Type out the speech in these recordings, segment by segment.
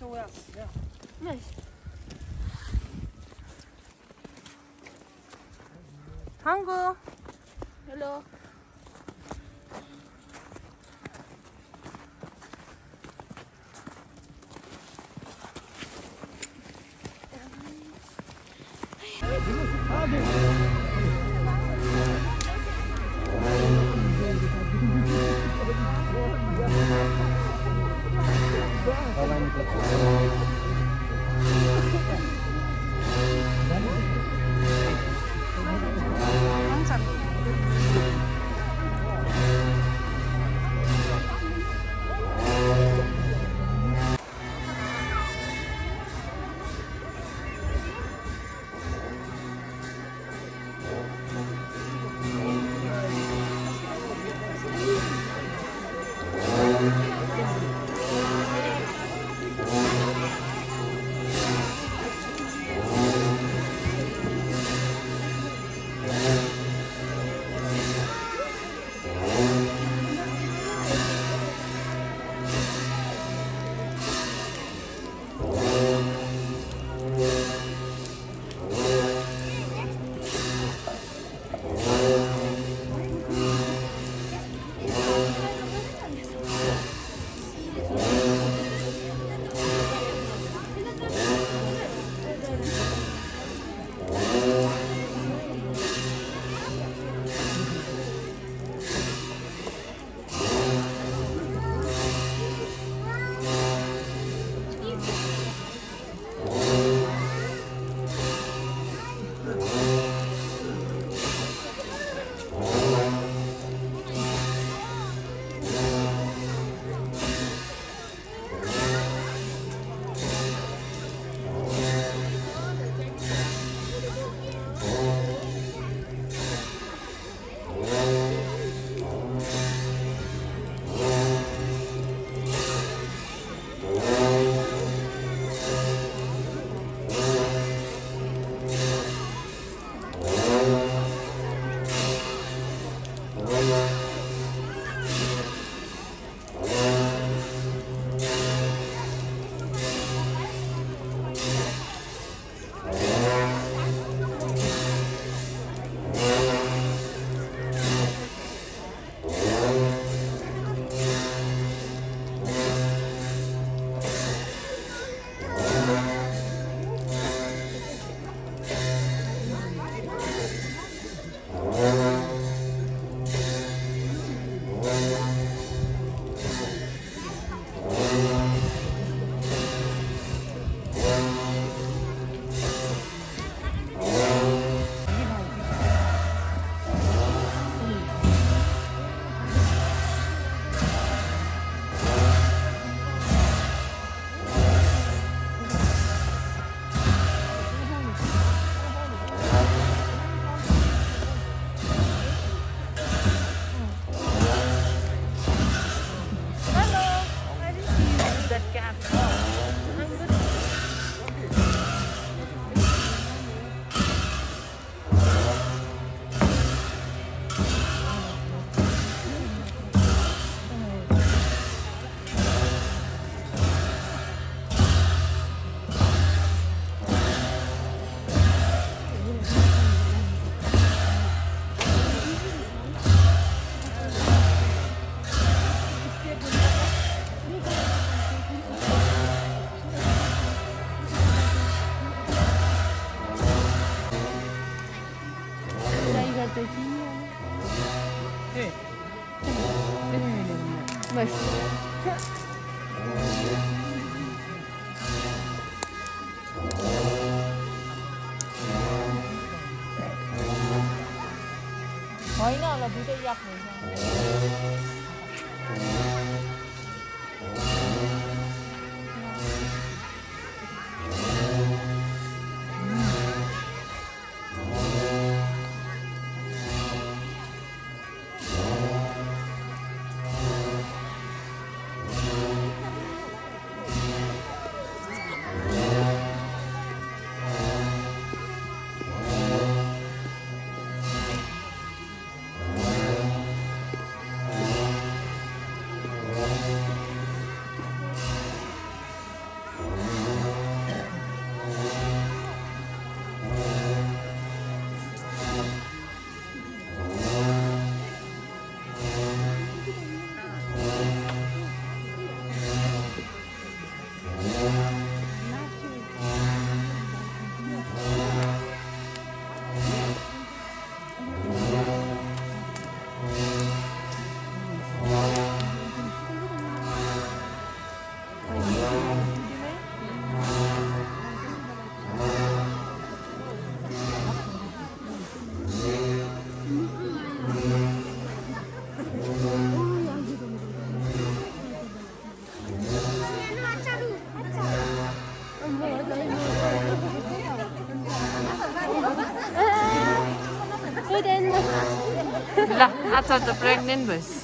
走呀！Yes，Hangul，hello。对，对，对，没事。我那老爹也喝。That's the pregnant bus.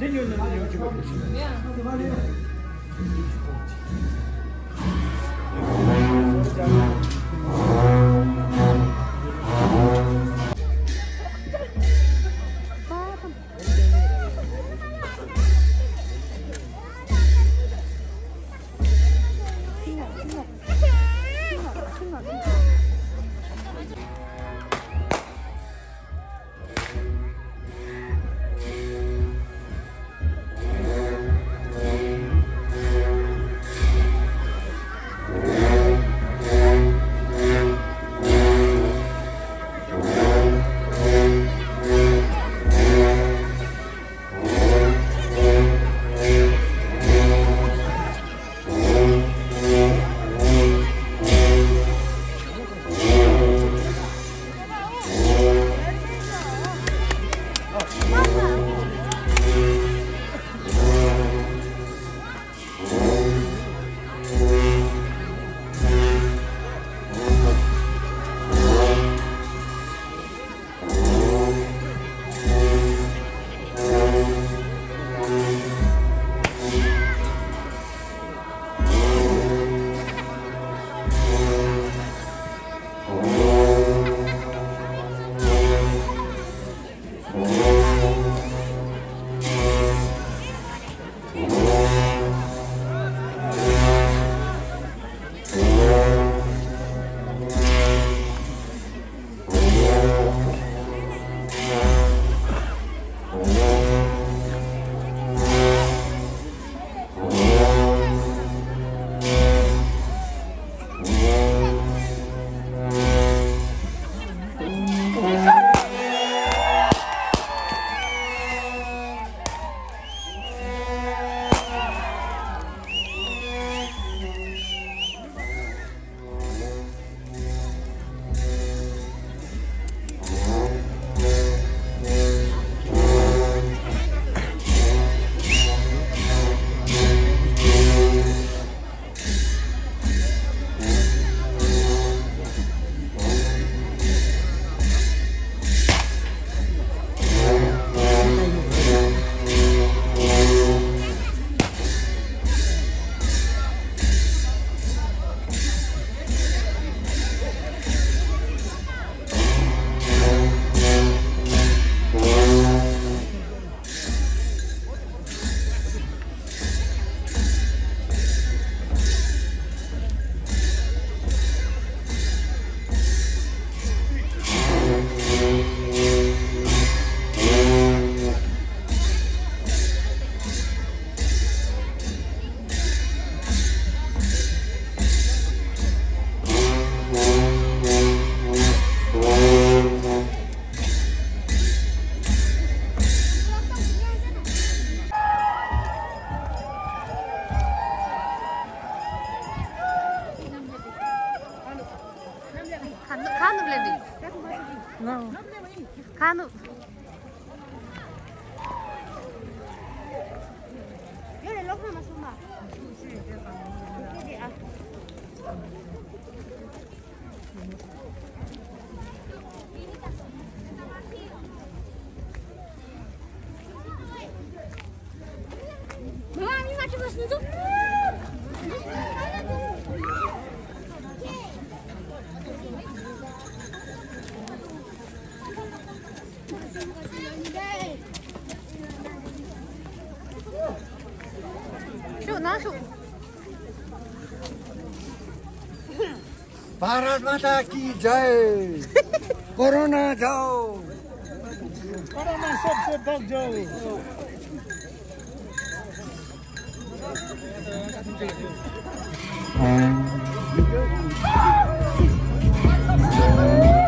定就能有几个。怎么样？भारत माता की जय कोरोना जाओ कोरोना सबसे भाग जाओ यहाँ लग्यो